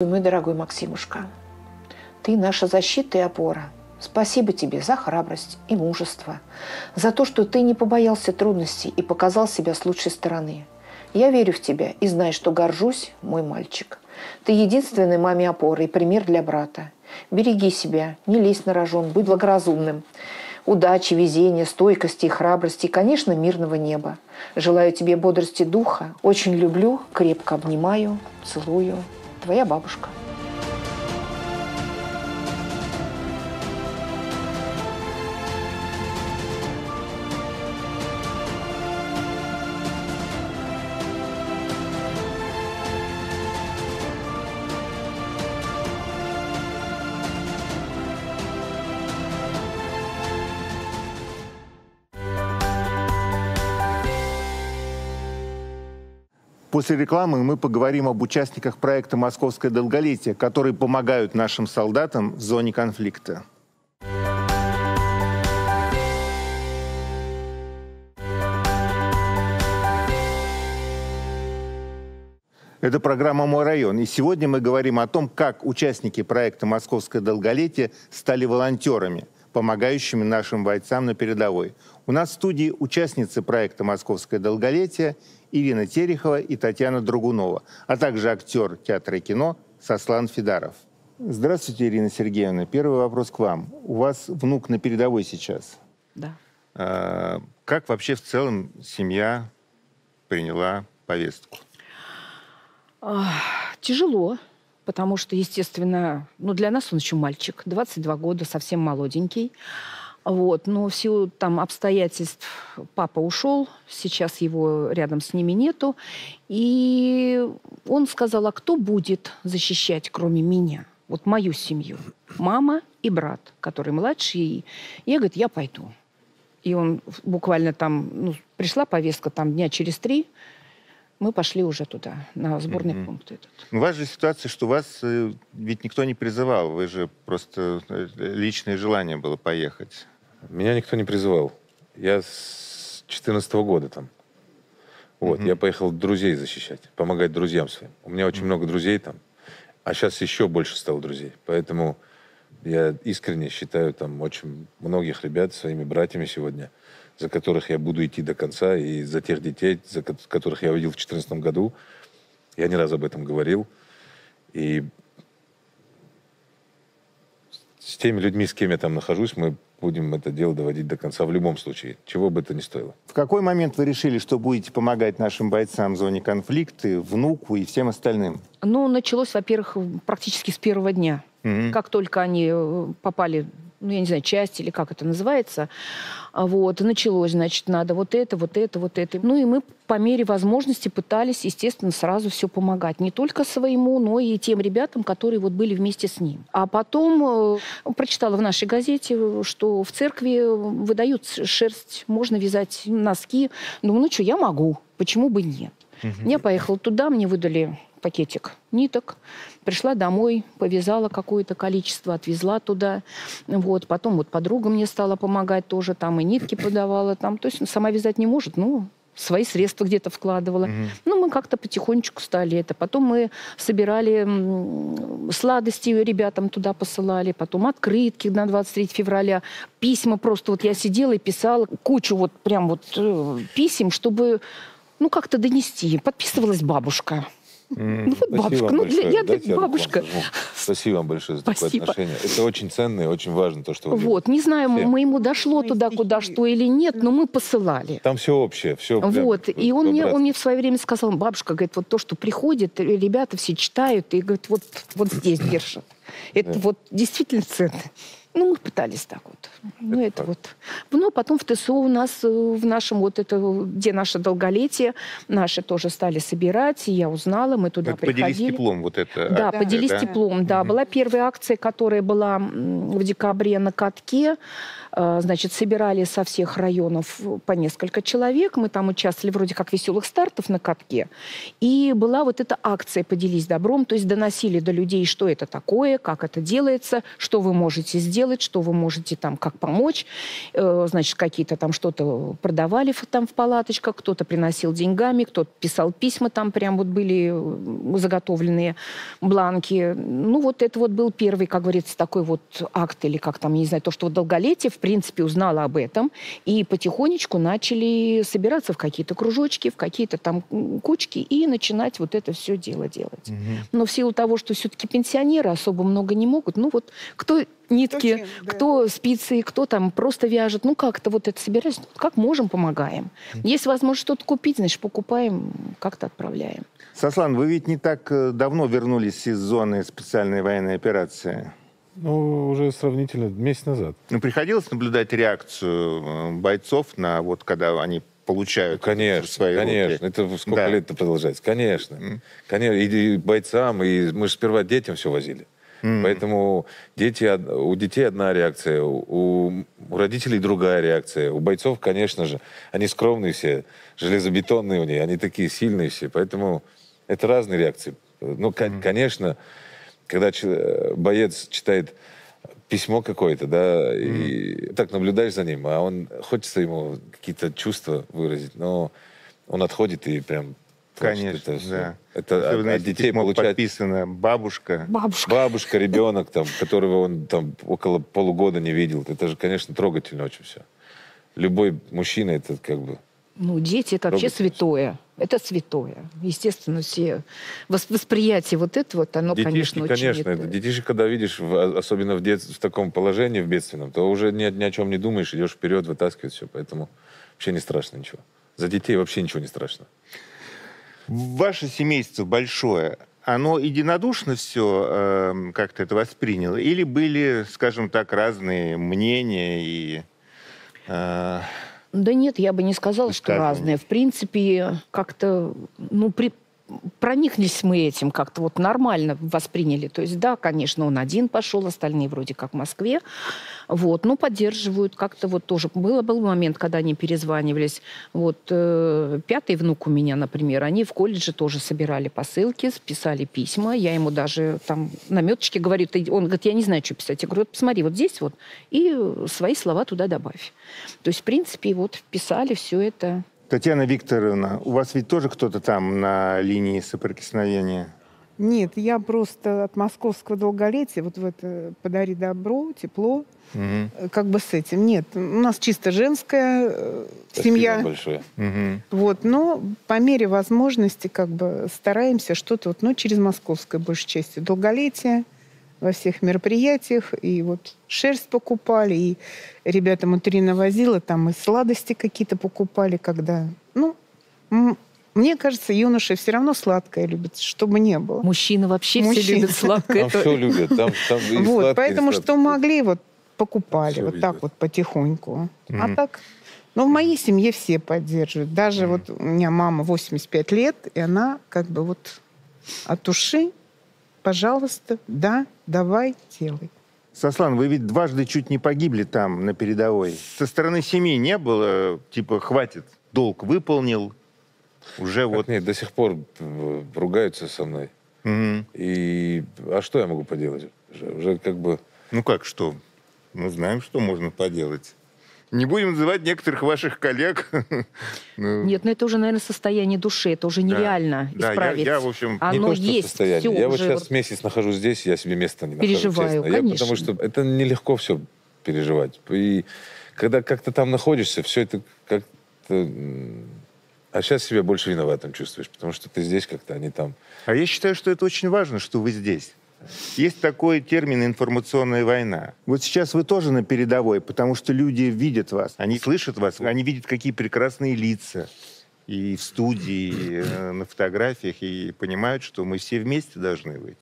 Мой дорогой Максимушка, ты наша защита и опора. Спасибо тебе за храбрость и мужество, за то, что ты не побоялся трудностей и показал себя с лучшей стороны. Я верю в тебя и знаю, что горжусь, мой мальчик. Ты единственная маме опора и пример для брата. Береги себя, не лезь на рожон, будь благоразумным. Удачи, везения, стойкости и храбрости и, конечно, мирного неба. Желаю тебе бодрости духа. Очень люблю, крепко обнимаю, целую. Твоя бабушка. После рекламы мы поговорим об участниках проекта «Московское долголетие», которые помогают нашим солдатам в зоне конфликта. Это программа «Мой район». И сегодня мы говорим о том, как участники проекта «Московское долголетие» стали волонтерами, помогающими нашим бойцам на передовой. У нас в студии участницы проекта «Московское долголетие» Ирина Терехова и Татьяна Другунова, а также актер театра и кино Сослан Фидаров. Здравствуйте, Ирина Сергеевна. Первый вопрос к вам. У вас внук на передовой сейчас. Да. А, как вообще в целом семья приняла повестку? Тяжело, потому что, естественно, ну, для нас он еще мальчик, 22 года, совсем молоденький. Вот. Но в силу там, обстоятельств папа ушел, сейчас его рядом с ними нету. И он сказал, а кто будет защищать, кроме меня? Вот мою семью. Мама и брат, который младший. И я, говорит, я пойду. И он буквально там, ну, пришла повестка там дня через три, мы пошли уже туда, на сборный mm-hmm. пункт этот. У вас же ситуация, что вас э, ведь никто не призывал, вы же просто э, личное желание было поехать. Меня никто не призывал. Я с 14 -го года там. Вот, mm-hmm. я поехал друзей защищать, помогать друзьям своим. У меня очень mm-hmm. много друзей там, а сейчас еще больше стало друзей. Поэтому я искренне считаю там очень многих ребят своими братьями сегодня, за которых я буду идти до конца, и за тех детей, за которых я увидел в 2014 году. Я не раз об этом говорил. И с теми людьми, с кем я там нахожусь, мы будем это дело доводить до конца в любом случае, чего бы это ни стоило. В какой момент вы решили, что будете помогать нашим бойцам в зоне конфликта, внуку и всем остальным? Ну, началось, во-первых, практически с первого дня. Угу. Как только они э, попали ну, я не знаю, часть или как это называется. А вот, и началось, значит, надо вот это, вот это, вот это. Ну, и мы по мере возможности пытались, естественно, сразу все помогать. Не только своему, но и тем ребятам, которые вот были вместе с ним. А потом э, прочитала в нашей газете, что в церкви выдают шерсть, можно вязать носки. Думаю, ну что, я могу, почему бы нет? Угу. Я поехала туда, мне выдали пакетик ниток, пришла домой, повязала какое-то количество, отвезла туда. Вот. Потом вот подруга мне стала помогать тоже, там и нитки подавала. Там. То есть сама вязать не может, ну, свои средства где-то вкладывала. Угу. Ну, мы как-то потихонечку стали это. Потом мы собирали сладости ребятам туда посылали, потом открытки на 23 февраля, письма просто. Вот я сидела и писала кучу вот прям вот э, писем, чтобы ну, как-то донести. Подписывалась бабушка. Ну вот бабушка, ну для, я для бабушка. Спасибо вам большое за Спасибо. такое отношение. Это очень ценно и очень важно то, что вы Вот, не знаю, Всем. мы ему дошло туда, куда что или нет, но мы посылали. Там все общее, все. Вот, прям, и он мне, он мне в свое время сказал, бабушка, говорит, вот то, что приходит, ребята все читают, и говорит, вот, вот здесь держат. Это да. вот действительно ценно. Ну, мы пытались так вот. Ну, это, это вот. Ну, потом в ТСУ у нас, э, в нашем вот это, где наше долголетие, наши тоже стали собирать, и я узнала, мы туда это приходили. Поделись теплом вот это. Да, да поделись да? теплом, да. Угу. Была первая акция, которая была в декабре на катке. Э, значит, собирали со всех районов по несколько человек. Мы там участвовали вроде как веселых стартов на катке. И была вот эта акция «Поделись добром», то есть доносили до людей, что это такое, как это делается, что вы можете сделать сделать, что вы можете там, как помочь. Э, значит, какие-то там что-то продавали там в палаточках, кто-то приносил деньгами, кто-то писал письма, там прям вот были заготовленные бланки. Ну, вот это вот был первый, как говорится, такой вот акт, или как там, я не знаю, то, что вот долголетие, в принципе, узнала об этом, и потихонечку начали собираться в какие-то кружочки, в какие-то там кучки, и начинать вот это все дело делать. Угу. Но в силу того, что все-таки пенсионеры особо много не могут, ну вот кто нитки, кто, да. кто спицы, кто там просто вяжет, ну как-то вот это собирается, ну, как можем, помогаем. Есть возможность что-то купить, значит, покупаем, как-то отправляем. Сослан, вы ведь не так э, давно вернулись из зоны специальной военной операции. Ну, уже сравнительно месяц назад. Ну, приходилось наблюдать реакцию э, бойцов на вот, когда они получают конечно, свои Конечно, руки. это сколько да. лет это продолжается? Конечно. Mm. Конечно, и бойцам, и мы же сперва детям все возили. Mm. Поэтому дети, у детей одна реакция, у, у родителей другая реакция. У бойцов, конечно же, они скромные все, железобетонные у них, они такие сильные все. Поэтому это разные реакции. Ну, mm. конечно, когда боец читает письмо какое-то, да, mm. и так наблюдаешь за ним, а он хочется ему какие-то чувства выразить, но он отходит и прям Конечно, это да. Это Особенно, от, детей получать... подписано бабушка. Бабушка. Бабушка, ребенок, там, которого он там около полугода не видел. Это же, конечно, трогательно очень все. Любой мужчина, это как бы... Ну, дети это вообще святое. Это святое. Естественно, все восприятие вот это вот, оно, Детишки, конечно, очень... конечно. Это... Детишек, когда видишь, особенно в, дет... в таком положении, в бедственном, то уже ни, ни о чем не думаешь, идешь вперед, вытаскивать все. Поэтому вообще не страшно ничего. За детей вообще ничего не страшно. Ваше семейство большое, оно единодушно все э, эм, как-то это восприняло? Или были, скажем так, разные мнения и... Э, да нет, я бы не сказала, что разные. В принципе, как-то, ну, при, прониклись мы этим как-то вот нормально восприняли. То есть, да, конечно, он один пошел, остальные вроде как в Москве. Вот, ну, поддерживают как-то вот тоже. Было, был момент, когда они перезванивались. Вот, э, пятый внук у меня, например, они в колледже тоже собирали посылки, писали письма. Я ему даже там наметочки говорю, он говорит, я не знаю, что писать. Я говорю, вот посмотри, вот здесь вот, и свои слова туда добавь. То есть, в принципе, вот писали все это Татьяна Викторовна, у вас ведь тоже кто-то там на линии соприкосновения? Нет, я просто от московского долголетия, вот в это «Подари добро», «Тепло», угу. как бы с этим. Нет, у нас чисто женская э, Спасибо семья. большое. Угу. Вот, но по мере возможности как бы стараемся что-то, вот, ну, через московское большей части долголетие, во всех мероприятиях. И вот шерсть покупали, и ребята Материна возила, там и сладости какие-то покупали, когда... Ну, мне кажется, юноши все равно сладкое любят, чтобы не было. Мужчины вообще Мужчины. все любят сладкое. Там все любят. Там, там и вот, поэтому что могли, вот покупали все вот видят. так вот потихоньку. Угу. А так, ну, в моей семье все поддерживают. Даже угу. вот у меня мама 85 лет, и она как бы вот от души пожалуйста, да, давай, делай. Сослан, вы ведь дважды чуть не погибли там, на передовой. Со стороны семьи не было, типа, хватит, долг выполнил, уже как вот... Нет, до сих пор э, ругаются со мной. Угу. И... А что я могу поделать? Уже, уже как бы... Ну как что? Мы знаем, что можно поделать. Не будем называть некоторых ваших коллег. ну. Нет, ну это уже, наверное, состояние души. Это уже нереально да. исправить. Да, я, я, в общем... Оно не то, что есть. Состояние. Все я вот сейчас месяц нахожусь здесь, я себе места не Переживаю, нахожу, конечно. Я, потому что это нелегко все переживать. И когда как-то там находишься, все это как-то... А сейчас себя больше виноватым чувствуешь, потому что ты здесь как-то, а не там. А я считаю, что это очень важно, что вы здесь. Есть такой термин «информационная война». Вот сейчас вы тоже на передовой, потому что люди видят вас, они слышат вас, они видят, какие прекрасные лица и в студии, и э, на фотографиях, и понимают, что мы все вместе должны быть.